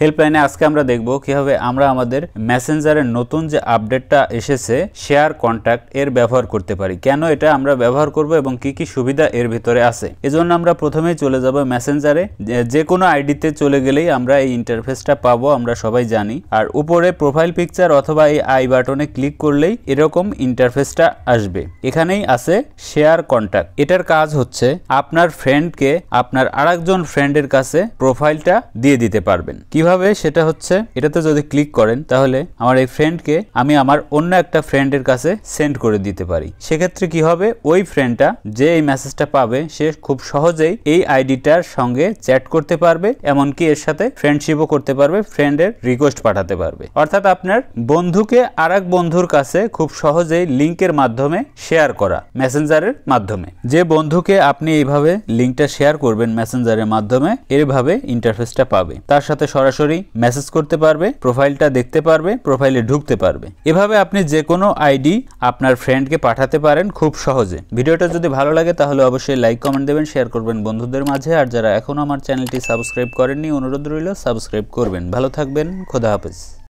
হেল্পলাইনে আজকে আমরা দেখব কীভাবে আমরা আমাদের মেসেঞ্জারের নতুন যে আপডেটটা এসেছে, শেয়ার কন্ট্যাক্ট এর ব্যবহার করতে পারি। কেন এটা আমরা ব্যবহার করব এবং কি কি সুবিধা এর ভিতরে আছে? এজন্য আমরা প্রথমেই চলে যাব মেসেঞ্জারে। যে কোনো আইডিতে চলে গেলেই আমরা এই ইন্টারফেসটা পাবো, আমরা সবাই জানি। আর উপরে প্রোফাইল পিকচার অথবা এই আই বাটনে ক্লিক করলেই এরকম ইন্টারফেসটা আসবে। এখানেই আছে শেয়ার কন্ট্যাক্ট। এটার কাজ হচ্ছে আপনার ফ্রেন্ডকে আপনার আরেকজন ফ্রেন্ডের কাছে প্রোফাইলটা দিয়ে দিতে পারবেন। কীভাবে? সেটা হচ্ছে এটাতে যদি ক্লিক করেন, তাহলে আমার এই ফ্রেন্ডকে আমি আমার অন্য একটা ফ্রেন্ডের কাছে সেন্ড করে দিতে পারি। সেক্ষেত্রে কি হবে? ওই ফ্রেন্ডটা যে এই মেসেজটা পাবে, সে খুব সহজেই এই আইডিটার সঙ্গে চ্যাট করতে পারবে, এমনকি এর সাথে ফ্রেন্ডশিপও করতে পারবে ফ্রেন্ডের রিকোয়েস্ট পাঠাতে পারবে। অর্থাৎ আপনার বন্ধুকে আর বন্ধুর কাছে খুব সহজেই লিঙ্কের মাধ্যমে শেয়ার করা মেসেঞ্জারের মাধ্যমে। যে বন্ধুকে আপনি এইভাবে লিঙ্কটা শেয়ার করবেন মেসেঞ্জারের মাধ্যমে, এভাবে ইন্টারফেসটা পাবে। তার সাথে সরাসরি মেসেজ করতে পারবে প্রোফাইলটা দেখতে পারবে প্রোফাইলে ঢুকতে পারবে। এভাবে আপনি যে কোনো আইডি আপনার ফ্রেন্ডকে পাঠাতে পারেন খুব সহজে। ভিডিওটা যদি ভালো লাগে তাহলে অবশ্যই লাইক কমেন্ট দেবেন শেয়ার করবেন বন্ধুদের মাঝে। আর যারা এখনও আমার চ্যানেলটি সাবস্ক্রাইব করেননি, অনুরোধ রইল সাবস্ক্রাইব করবেন। ভালো থাকবেন, খোদা হাফেজ।